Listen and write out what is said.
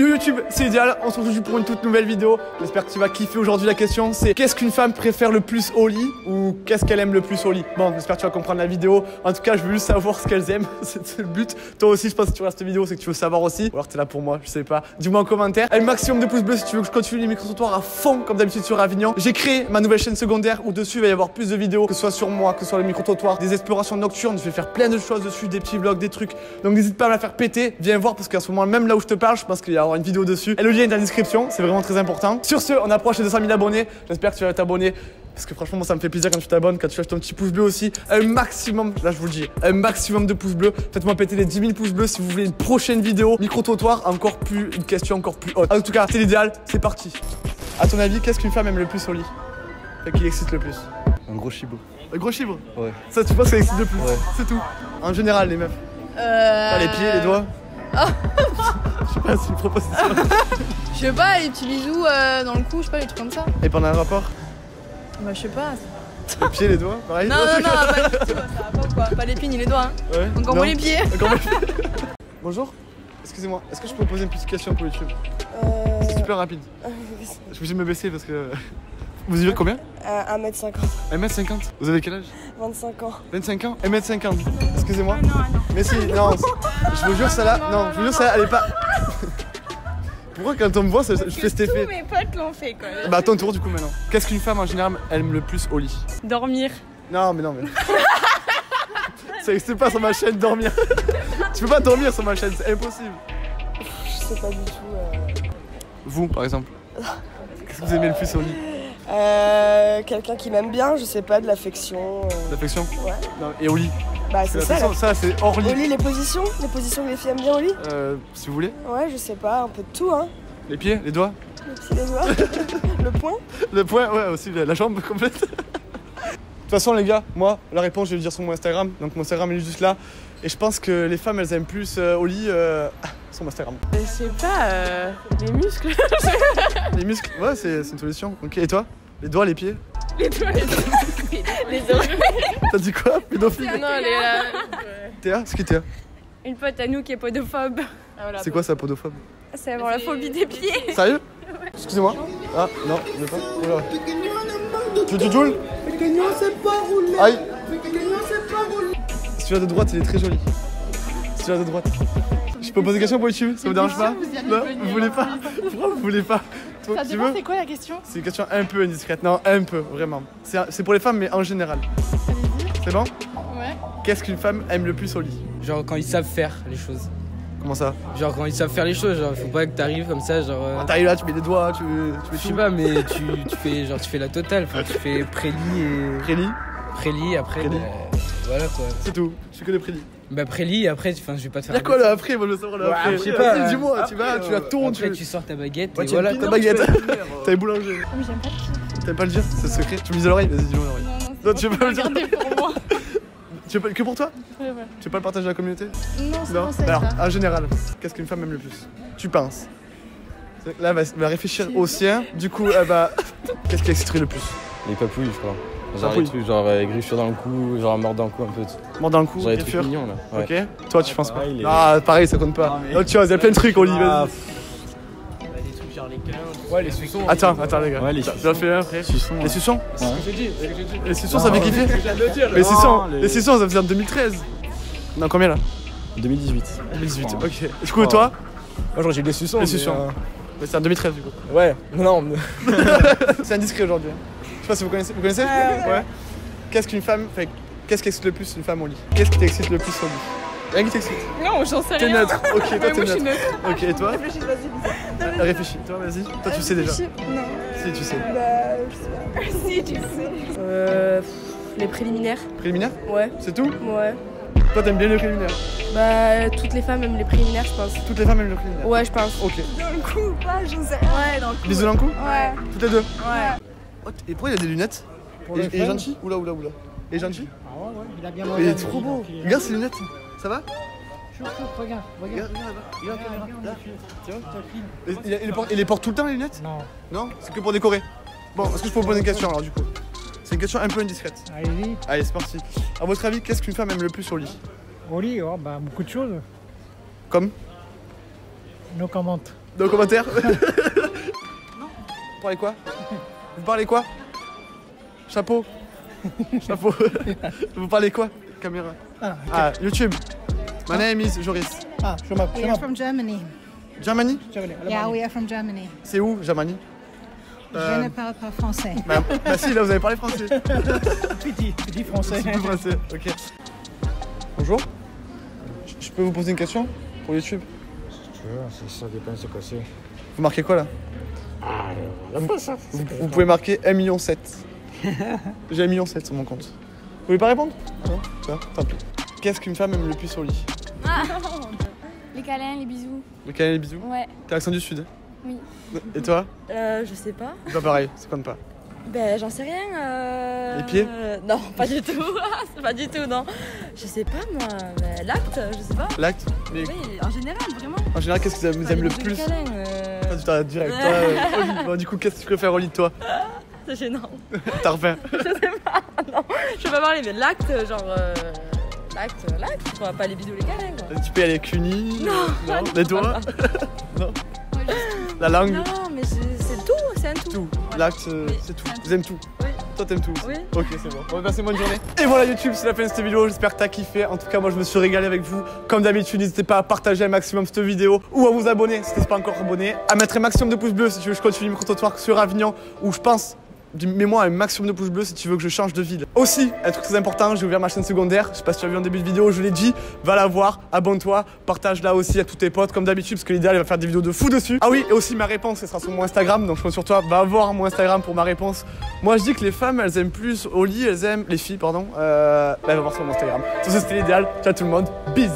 Ja, Yo YouTube, c'est idéal, on se retrouve pour une toute nouvelle vidéo. J'espère que tu vas kiffer aujourd'hui. La question c'est qu'est-ce qu'une femme préfère le plus au lit ou qu'est-ce qu'elle aime le plus au lit? Bon, j'espère que tu vas comprendre la vidéo. En tout cas, je veux juste savoir ce qu'elles aiment, c'est le but. Toi aussi, je pense que tu regardes cette vidéo, c'est que tu veux savoir aussi. Ou alors t'es là pour moi, je sais pas. Dis-moi en commentaire. Un maximum de pouces bleus si tu veux que je continue les micro-trottoirs à fond comme d'habitude sur Avignon. J'ai créé ma nouvelle chaîne secondaire où dessus il va y avoir plus de vidéos, que ce soit sur moi, que ce soit les micro-trottoirs, des explorations nocturnes. Je vais faire plein de choses dessus, des petits vlogs, des trucs. Donc n'hésite pas à me la faire péter. Viens voir parce qu'à ce moment, même là où je te parle, je pense qu'il y aura une vidéo dessus. Et le lien est dans la description, c'est vraiment très important. Sur ce, on approche les 200 000 abonnés. J'espère que tu vas t'abonner. Parce que franchement, moi, ça me fait plaisir quand tu t'abonnes, quand tu lâches ton petit pouce bleu aussi. Un maximum, là je vous le dis, un maximum de pouces bleus. Faites-moi péter les 10 000 pouces bleus si vous voulez une prochaine vidéo micro-trottoir, encore plus, une question encore plus haute. En tout cas, c'est l'idéal, c'est parti. À ton avis, qu'est-ce qu'une femme aime le plus au lit? Fait qu'il excite le plus? Un gros chibou. Un gros chibre Ouais. Ça, tu penses qu'elle excite le plus? Ouais. C'est tout? En général, les meufs? Euh... Pas les pieds, les doigts? Je sais pas, c'est une proposition. Je sais pas, les petits bisous euh, dans le cou, je sais pas, les trucs comme ça. Et pendant un rapport Bah, je sais pas. Les pieds, les doigts Pareil Non, non, non, pas du tout, ça va pas quoi. Pas les pieds ni les doigts, hein. Ouais. Encore Non. moins les pieds. Encore moins les pieds. Bonjour Excusez-moi, est-ce que je peux vous poser une petite question pour YouTube? C'est super rapide. Je suis obligé de me baisser parce que. Vous mesurez combien Euh, 1m50, 1m50 Vous avez quel âge 25 ans. 25 ans 1m50 Excusez-moi Mais si, non, je vous jure, ça là, non, je vous jure, ça là, elle est pas. Pourquoi quand on me voit, ça- je fais cet effet mes potes l'ont fait quoi. Bah, à ton tour du coup maintenant. Qu'est-ce qu'une femme en général aime le plus au lit? Dormir. Non, mais non, mais. ça n'existe pas sur ma chaîne dormir. tu peux pas dormir sur ma chaîne, c'est impossible. Je sais pas du tout. euh. Vous, par exemple Qu'est-ce que vous aimez le plus au lit? Euh, Quelqu'un qui m'aime bien, je sais pas, de l'affection. euh. L'affection Ouais. Non, et au lit Bah, Parce que c'est ça. l'affection, ça, c'est hors la- lit. Au lit, les positions Les positions que les filles aiment bien au lit Euh, si vous voulez. Ouais, je sais pas, un peu de tout, hein. Les pieds, les doigts, Les petits les doigts. le poing le poing, ouais, aussi la, la jambe complète. De toute façon, les gars, moi, la réponse, je vais le dire sur mon Instagram. Donc, mon Instagram, il est juste là. Et je pense que les femmes, elles aiment plus euh, au lit euh, sur mon Instagram. Je sais pas, euh, les muscles. Les muscles, ouais, c'est c'est une solution. Ok, et toi? Les doigts, les pieds les doigts, les doigts. les oreilles. T'as dit quoi Pédophile Non, les, euh, Théa C'est qui Théa Une pote à nous qui est podophobe. C'est quoi ça, podophobe C'est avoir la phobie des pieds. Sérieux Excusez-moi. Ah, non, je veux pas. Oula. Tu tu joules Aïe Celui-là de droite, il est très joli. Celui-là de droite. Je peux poser une question pour YouTube Ça vous dérange pas Non Vous voulez pas Pourquoi vous voulez pas Toi, Ça dépend, c'est quoi la question? C'est une question un peu indiscrète. Non, un peu, vraiment. C'est c'est pour les femmes, mais en général. C'est bon? Ouais. Qu'est-ce qu'une femme aime le plus au lit? Genre quand ils savent faire les choses. Comment ça? Genre quand ils savent faire les choses, genre faut pas que t'arrives comme ça, genre. euh, T'arrives là, tu mets des doigts, tu, tu je sais pas, mais tu, tu fais genre tu fais la totale, enfin, tu fais prélit et Prélit, prélit après. Bah, voilà quoi. c'est tout. Je fais que des prélis. Bah prélit après, tu- enfin je vais pas te faire. Y'a quoi là après Moi je veux savoir là Ouais, après. je sais pas, Vas-y, euh, Dis-moi, tu vas, tu la tournes, Après tu. tu sors ta baguette Ouais, et tu voilà. ta baguette. T'as les boulangers. Mais j'aime pas le pied. T'aimes pas le dire C'est secret. Tu me dis à l'oreille Vas-y, dis-moi à l'oreille. Non, tu veux pas le dire Regardez pour moi. Tu veux pas que pour toi Ouais, ouais. Tu veux pas le partager à la communauté Non, c'est ça Alors, ça. en général, qu'est-ce qu'une femme aime le plus Tu penses Là, elle va, elle va réfléchir au sien. Du coup, elle va. Qu'est-ce qui exciterait le plus? Les papouilles, je crois. Genre les trucs, genre euh, griffure dans le cou, genre mort dans le cou un peu. Mort dans le cou, Genre les bien trucs mignons là. Ouais. Ok. Toi, tu penses quoi pareil, les- Ah, pareil, ça compte pas. Non, mais- tu vois, il y a plein de trucs au lit, Ah, vas-y. Des trucs genre les câlins. Ouais les suçons. Attends, attends, les gars. Ouais, les suçons. fais un après. Suçons, Les suçons. Les suçons, ça fait kiffer Les suçons, les- les suçons, ça faisait en 2013. Non, combien là 2018. 2018, Oh. ok. Du coup, toi Moi genre j'ai des suçons. Les suçons. euh, C'est en 2013 du coup. Ouais, non. mais- C'est indiscret aujourd'hui. Je sais pas si vous connaissez. Vous connaissez Ouais. Qu'est-ce qu'une femme fait Qu'est-ce qui excite le plus une femme au lit? Qu'est-ce qui t'excite le plus au lit? Rien qui t'excite Non, j'en sais T'es rien. neutre. Ok, toi t'es moi, je suis neutre. neutre. Ok, et toi? Réfléchis, vas-y. Réfléchis. Toi, vas-y. Toi, tu sais déjà. Non. Si, tu sais. Bah, je sais pas. Si, tu sais. Euh. Les préliminaires Préliminaire Ouais, C'est tout? Ouais. Toi, t'aimes bien le préliminaire Bah, toutes les femmes aiment les préliminaires, je pense. Toutes les femmes aiment le préliminaire Ouais, je pense. Ok. Dans le cou ou pas, je sais rien. Ouais, dans le cou. Bisous dans le cou Ouais. Toutes les deux? Ouais. Et pourquoi il a des lunettes? Et il est gentil Oula, oula, oula. Il est gentil Ah ouais, ouais, il a bien Il est trop beau. Regarde ses lunettes. Ça va? Regarde, regarde, Regarde, regarde. regarde, regarde, regarde, regarde. Tu vois Je te filme. Et il, il les porte, il les porte tout le temps les lunettes? Non, Non? C'est que pour décorer. Bon, est-ce que je peux vous poser une question alors du coup? C'est une question un peu indiscrète. allez-y. Allez, c'est parti. À votre avis, qu'est-ce qu'une femme aime le plus au lit? Au lit, oh, bah, beaucoup de choses. Comme? No comment. Dans les commentaires? Non. Vous parlez quoi? Vous parlez quoi? Chapeau Chapeau Vous parlez quoi? Caméra. Ah, Ah, YouTube. My name is Joris. ah, je m'appelle. We are from Germany. Germany? Yeah, we are from Germany. C'est où, Germany? Je Euh, ne parle pas français. bah, bah si, là vous avez parlé français. Petit, petit français. Français, ok. Bonjour. Je- peux vous poser une question pour YouTube? Ça dépend ce que c'est. Vous marquez quoi là? Ah, la ça. vous, vous pouvez marquer 1,7 million. J'ai 1,7 million sur mon compte. Vous voulez pas répondre? Non Ça, Tant pis. Qu'est-ce qu'une femme aime le plus au lit? Les câlins, les bisous. Le câlin et les bisous? Ouais. T'es accent du sud Oui. Et toi? Euh, je sais pas. Pas pareil, ça compte pas. Ben, j'en sais rien. euh, Les pieds? Euh, Non, pas du tout. C'est pas du tout, non. Je sais pas, moi. Mais l'acte, je sais pas. L'acte? Mais Oui, en général, vraiment. en général, qu'est-ce qu'ils aiment, ils Enfin, aiment le les plus? les câlins, euh, Ah, tu t'arrêtes direct. Toi, euh. Bon, du coup, qu'est-ce que tu préfères au lit de toi? C'est gênant. T'as refait Je peux pas parler, mais l'acte, genre. euh, L'acte, l'acte, quoi. Pas les bisous, les câlins, quoi. Tu peux aller cunis Non, Non non, Les pas doigts ça. La langue Non, mais c'est c'est tout, c'est un tout. Tout. L'acte, euh, c'est tout. Vous aimez tout Oui. Toi, t'aimes tout Oui. Ok, c'est bon. On va passer une bonne journée. Et voilà, YouTube, c'est la fin de cette vidéo. J'espère que t'as kiffé. En tout cas, moi, je me suis régalé avec vous. Comme d'habitude, n'hésitez pas à partager un maximum cette vidéo ou à vous abonner si t'es pas encore abonné. À mettre un maximum de pouces bleus si tu veux que je continue le micro-trottoir sur Avignon où je pense. Mets-moi un maximum de pouces bleus si tu veux que je change de ville. Aussi, un truc très important, j'ai ouvert ma chaîne secondaire. Je sais pas si tu as vu en début de vidéo, je l'ai dit. Va la voir, abonne-toi, partage-la aussi à tous tes potes comme d'habitude parce que l'idéal, il va faire des vidéos de fou dessus. Ah oui, et aussi ma réponse, ce sera sur mon Instagram. Donc je compte sur toi, va voir mon Instagram pour ma réponse. Moi, je dis que les femmes, elles aiment plus au lit, elles aiment les filles, pardon. Euh, bah, va voir sur mon Instagram. Ce, c'était l'idéal. Ciao tout le monde, bis.